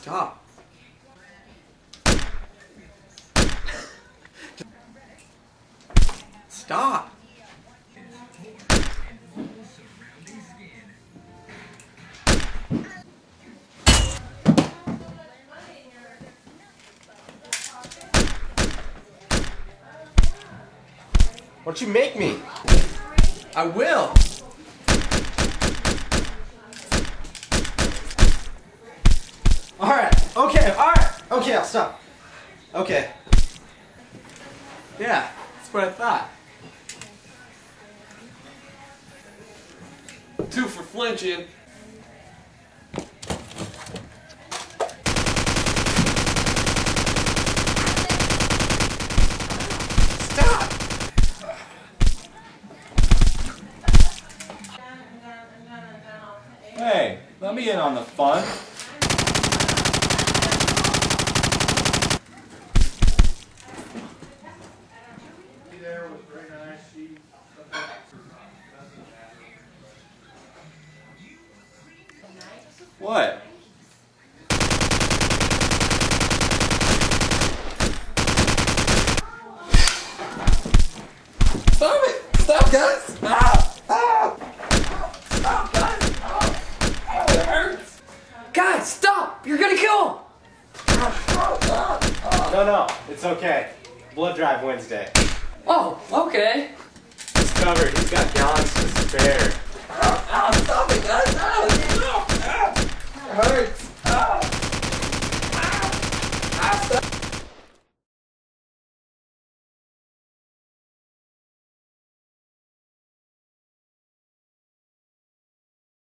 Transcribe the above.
Stop. Stop. Why don't you make me? I will. Okay, I'll stop. Okay. Yeah, that's what I thought. Two for flinching. Stop. Hey, let me in on the fun. What? Stop it. Stop, guys. Stop. Stop. Stop, guys. Oh, it hurts. Guys, stop. You're gonna kill him. No, no, it's okay. Blood Drive Wednesday. Oh, okay. He's covered. He's got gallons to spare.